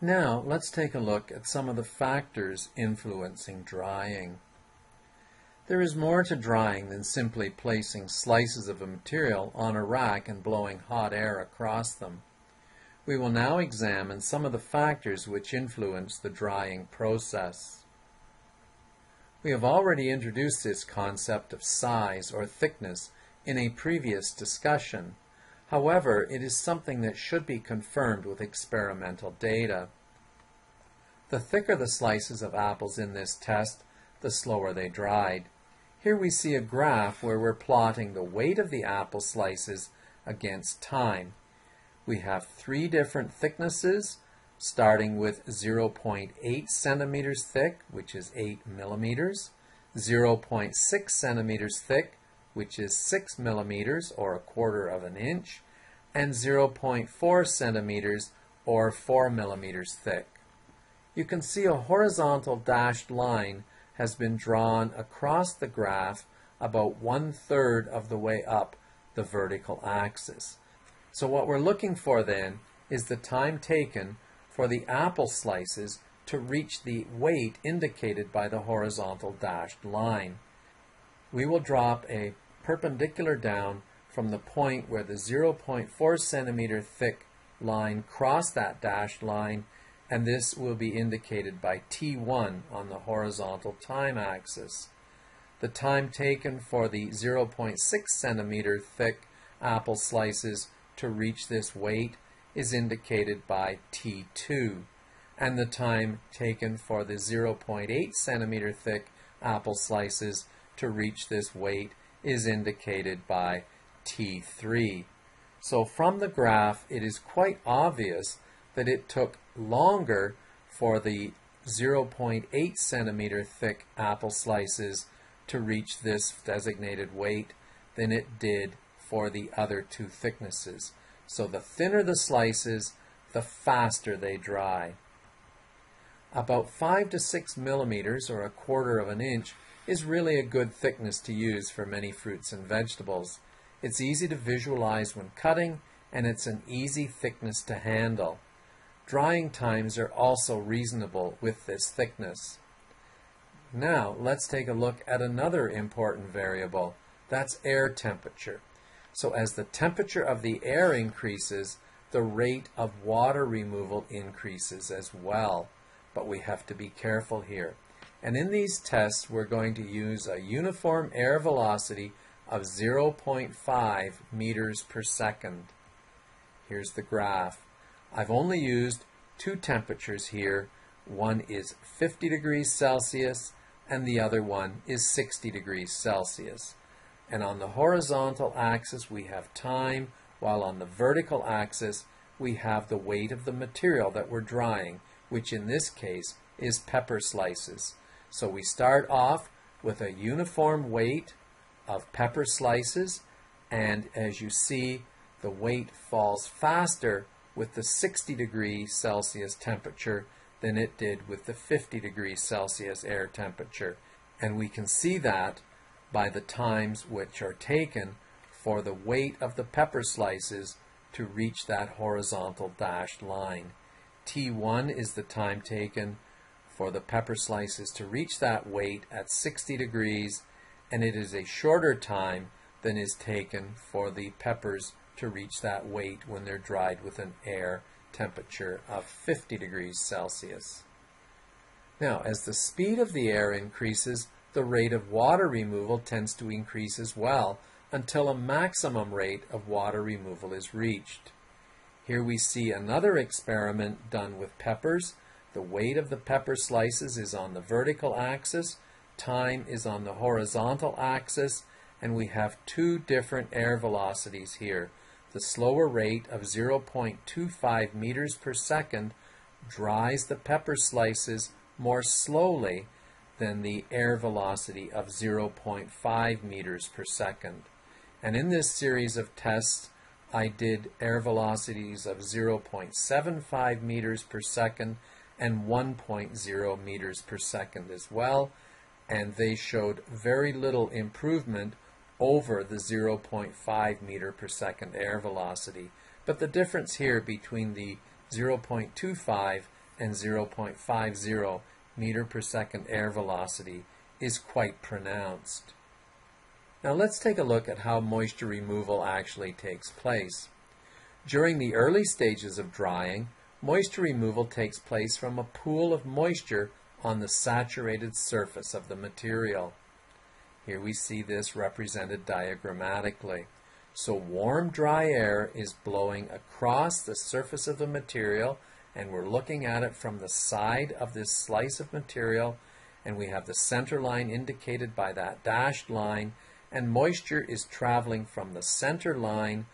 Now let's take a look at some of the factors influencing drying. There is more to drying than simply placing slices of a material on a rack and blowing hot air across them. We will now examine some of the factors which influence the drying process. We have already introduced this concept of size or thickness in a previous discussion. However, it is something that should be confirmed with experimental data. The thicker the slices of apples in this test, the slower they dried. Here we see a graph where we're plotting the weight of the apple slices against time. We have three different thicknesses, starting with 0.8 centimeters thick, which is 8 millimeters, 0.6 centimeters thick, which is 6 millimeters, or a quarter of an inch, and 0.4 centimeters, or 4 millimeters thick. You can see a horizontal dashed line has been drawn across the graph about one third of the way up the vertical axis. So what we're looking for then is the time taken for the apple slices to reach the weight indicated by the horizontal dashed line. We will drop a perpendicular down from the point where the 0.4 centimeter thick line crossed that dashed line and this will be indicated by T1 on the horizontal time axis. The time taken for the 0.6 centimeter thick apple slices to reach this weight is indicated by T2, and the time taken for the 0.8 centimeter thick apple slices to reach this weight is indicated by T3. So from the graph, it is quite obvious that it took longer for the 0.8 centimeter thick apple slices to reach this designated weight than it did for the other two thicknesses. So the thinner the slices, the faster they dry. About 5 to 6 millimeters, or a quarter of an inch, is really a good thickness to use for many fruits and vegetables. It's easy to visualize when cutting, and it's an easy thickness to handle. Drying times are also reasonable with this thickness. Now, let's take a look at another important variable. That's air temperature. So as the temperature of the air increases, the rate of water removal increases as well. But we have to be careful here. And in these tests, we're going to use a uniform air velocity of 0.5 meters per second. Here's the graph. I've only used two temperatures here. One is 50 degrees Celsius and the other one is 60 degrees Celsius. And on the horizontal axis we have time, while on the vertical axis we have the weight of the material that we're drying, which in this case is pepper slices. So we start off with a uniform weight of pepper slices, and as you see, the weight falls faster with the 60 degrees Celsius temperature than it did with the 50 degrees Celsius air temperature. And we can see that by the times which are taken for the weight of the pepper slices to reach that horizontal dashed line. T1 is the time taken for the pepper slices to reach that weight at 60 degrees, and it is a shorter time than is taken for the peppers to reach that weight when they're dried with an air temperature of 50 degrees Celsius. Now, as the speed of the air increases, the rate of water removal tends to increase as well until a maximum rate of water removal is reached. Here we see another experiment done with peppers. The weight of the pepper slices is on the vertical axis, time is on the horizontal axis, and we have two different air velocities here the slower rate of 0.25 meters per second dries the pepper slices more slowly than the air velocity of 0.5 meters per second. And in this series of tests, I did air velocities of 0.75 meters per second and 1.0 meters per second as well, and they showed very little improvement over the 0.5 meter per second air velocity. But the difference here between the 0.25 and 0.50 meter per second air velocity is quite pronounced. Now let's take a look at how moisture removal actually takes place. During the early stages of drying, moisture removal takes place from a pool of moisture on the saturated surface of the material. Here we see this represented diagrammatically. So warm, dry air is blowing across the surface of the material, and we're looking at it from the side of this slice of material, and we have the center line indicated by that dashed line, and moisture is traveling from the center line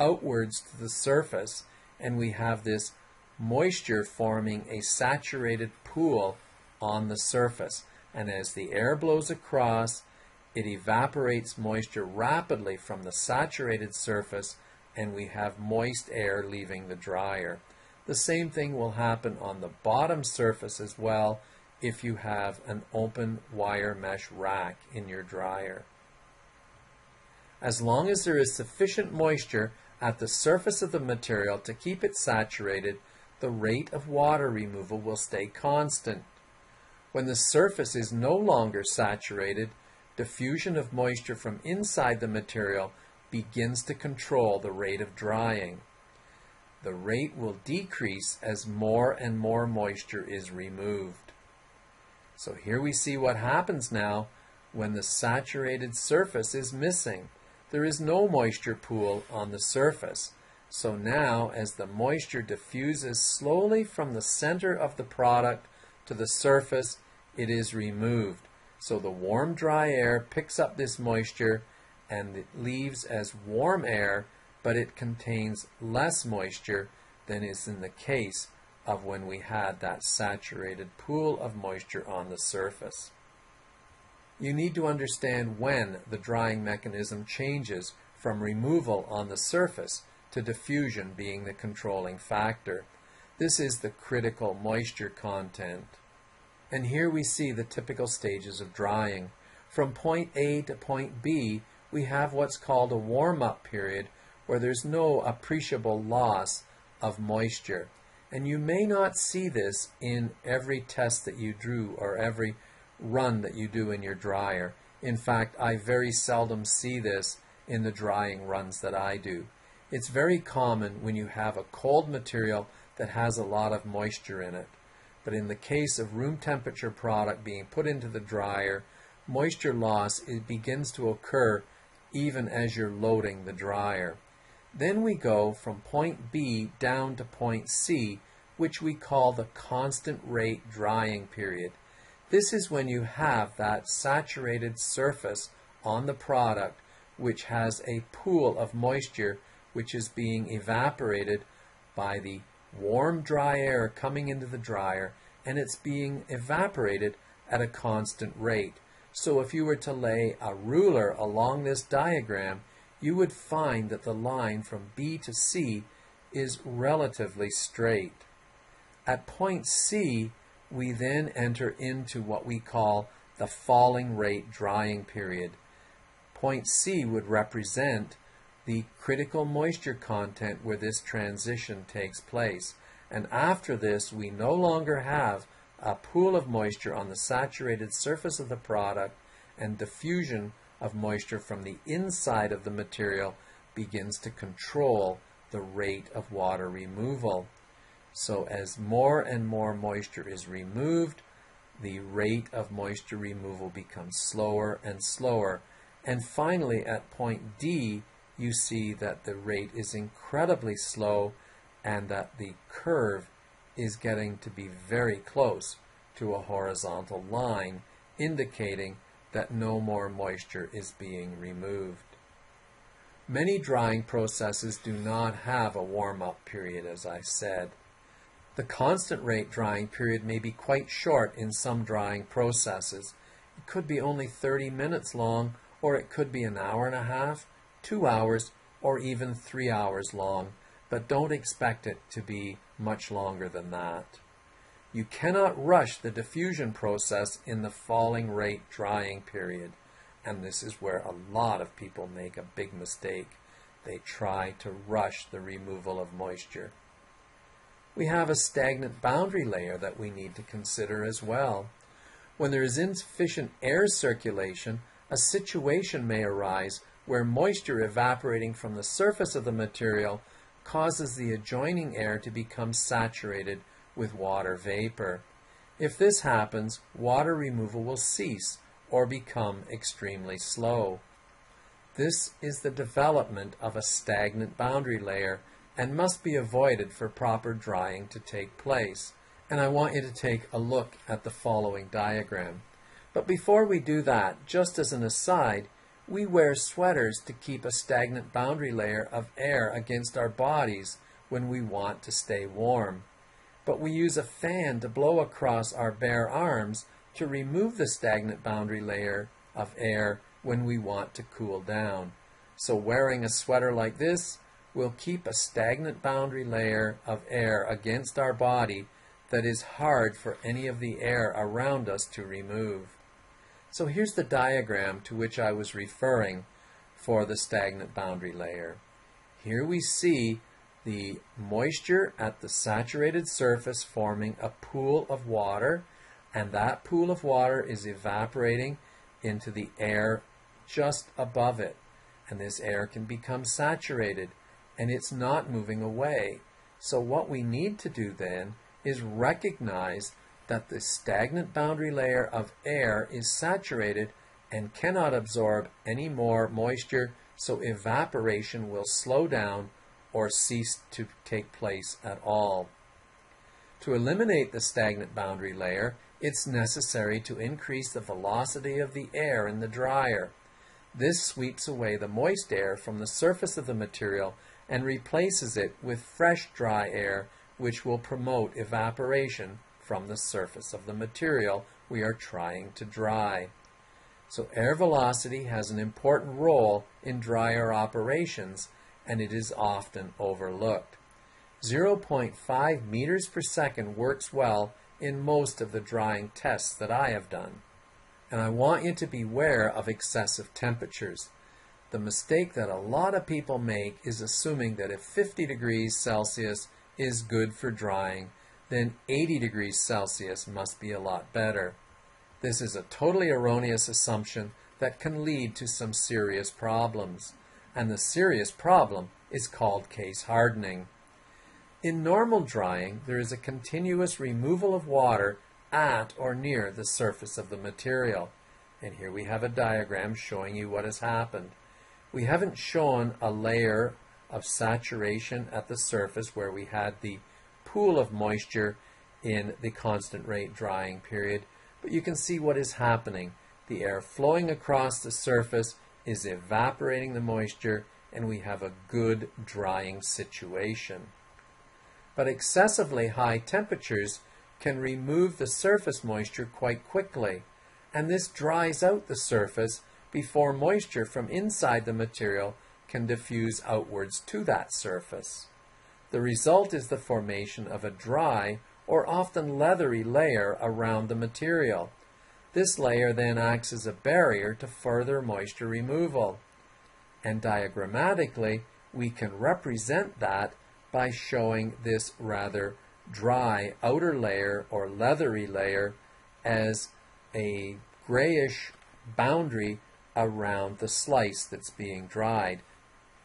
outwards to the surface, and we have this moisture forming a saturated pool on the surface. And as the air blows across, it evaporates moisture rapidly from the saturated surface and we have moist air leaving the dryer. The same thing will happen on the bottom surface as well if you have an open wire mesh rack in your dryer. As long as there is sufficient moisture at the surface of the material to keep it saturated, the rate of water removal will stay constant. When the surface is no longer saturated, diffusion of moisture from inside the material begins to control the rate of drying. The rate will decrease as more and more moisture is removed. So here we see what happens now when the saturated surface is missing. There is no moisture pool on the surface. So now, as the moisture diffuses slowly from the center of the product to the surface, it is removed. So the warm, dry air picks up this moisture and it leaves as warm air, but it contains less moisture than is in the case of when we had that saturated pool of moisture on the surface. You need to understand when the drying mechanism changes from removal on the surface to diffusion being the controlling factor. This is the critical moisture content. And here we see the typical stages of drying. From point A to point B, we have what's called a warm-up period where there's no appreciable loss of moisture. And you may not see this in every test that you drew or every run that you do in your dryer. In fact, I very seldom see this in the drying runs that I do. It's very common when you have a cold material that has a lot of moisture in it but in the case of room temperature product being put into the dryer, moisture loss it begins to occur even as you're loading the dryer. Then we go from point B down to point C, which we call the constant rate drying period. This is when you have that saturated surface on the product which has a pool of moisture which is being evaporated by the warm, dry air coming into the dryer, and it's being evaporated at a constant rate. So if you were to lay a ruler along this diagram, you would find that the line from B to C is relatively straight. At point C, we then enter into what we call the falling rate drying period. Point C would represent the critical moisture content where this transition takes place. And after this, we no longer have a pool of moisture on the saturated surface of the product, and diffusion of moisture from the inside of the material begins to control the rate of water removal. So, as more and more moisture is removed, the rate of moisture removal becomes slower and slower. And finally, at point D, you see that the rate is incredibly slow and that the curve is getting to be very close to a horizontal line, indicating that no more moisture is being removed. Many drying processes do not have a warm-up period, as I said. The constant rate drying period may be quite short in some drying processes. It could be only 30 minutes long, or it could be an hour and a half, two hours, or even three hours long, but don't expect it to be much longer than that. You cannot rush the diffusion process in the falling rate drying period, and this is where a lot of people make a big mistake. They try to rush the removal of moisture. we have a stagnant boundary layer that we need to consider as well. When there is insufficient air circulation, a situation may arise where moisture evaporating from the surface of the material causes the adjoining air to become saturated with water vapor. If this happens, water removal will cease or become extremely slow. This is the development of a stagnant boundary layer and must be avoided for proper drying to take place. And I want you to take a look at the following diagram. But before we do that, just as an aside, we wear sweaters to keep a stagnant boundary layer of air against our bodies when we want to stay warm. But we use a fan to blow across our bare arms to remove the stagnant boundary layer of air when we want to cool down. So wearing a sweater like this will keep a stagnant boundary layer of air against our body that is hard for any of the air around us to remove. So here's the diagram to which I was referring for the stagnant boundary layer. Here we see the moisture at the saturated surface forming a pool of water, and that pool of water is evaporating into the air just above it. And this air can become saturated, and it's not moving away. So what we need to do then is recognize that the stagnant boundary layer of air is saturated and cannot absorb any more moisture, so evaporation will slow down or cease to take place at all. To eliminate the stagnant boundary layer, it's necessary to increase the velocity of the air in the dryer. This sweeps away the moist air from the surface of the material and replaces it with fresh dry air, which will promote evaporation from the surface of the material we are trying to dry. So air velocity has an important role in dryer operations and it is often overlooked. 0.5 meters per second works well in most of the drying tests that I have done. And I want you to beware of excessive temperatures. The mistake that a lot of people make is assuming that if 50 degrees Celsius is good for drying, then 80 degrees Celsius must be a lot better. This is a totally erroneous assumption that can lead to some serious problems. And the serious problem is called case hardening. In normal drying, there is a continuous removal of water at or near the surface of the material. And here we have a diagram showing you what has happened. We haven't shown a layer of saturation at the surface where we had the pool of moisture in the constant rate drying period, but you can see what is happening. The air flowing across the surface is evaporating the moisture and we have a good drying situation. But excessively high temperatures can remove the surface moisture quite quickly, and this dries out the surface before moisture from inside the material can diffuse outwards to that surface. The result is the formation of a dry or often leathery layer around the material. This layer then acts as a barrier to further moisture removal. And diagrammatically, we can represent that by showing this rather dry outer layer or leathery layer as a grayish boundary around the slice that's being dried.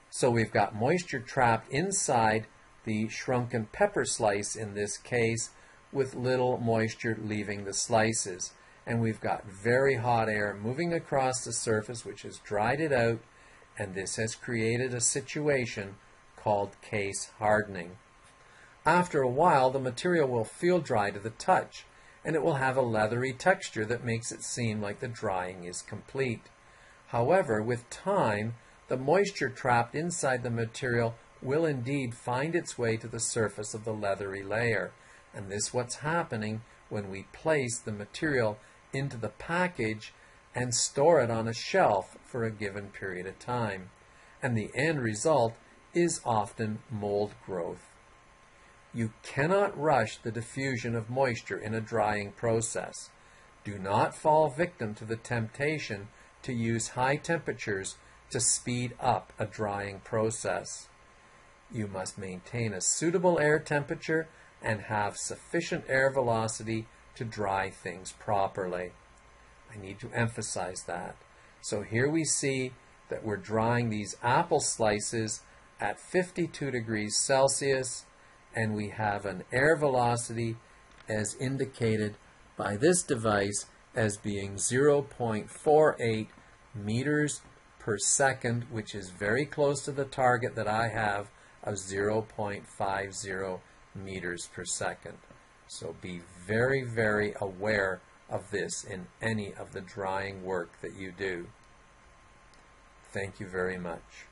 So we've got moisture trapped inside the shrunken pepper slice in this case with little moisture leaving the slices. And we've got very hot air moving across the surface which has dried it out and this has created a situation called case hardening. After a while the material will feel dry to the touch and it will have a leathery texture that makes it seem like the drying is complete. However, with time, the moisture trapped inside the material will indeed find its way to the surface of the leathery layer. And this is what's happening when we place the material into the package and store it on a shelf for a given period of time. And the end result is often mold growth. You cannot rush the diffusion of moisture in a drying process. Do not fall victim to the temptation to use high temperatures to speed up a drying process. You must maintain a suitable air temperature and have sufficient air velocity to dry things properly. I need to emphasize that. So here we see that we're drying these apple slices at 52 degrees Celsius and we have an air velocity as indicated by this device as being 0.48 meters per second, which is very close to the target that I have of 0.50 meters per second. So be very, very aware of this in any of the drying work that you do. Thank you very much.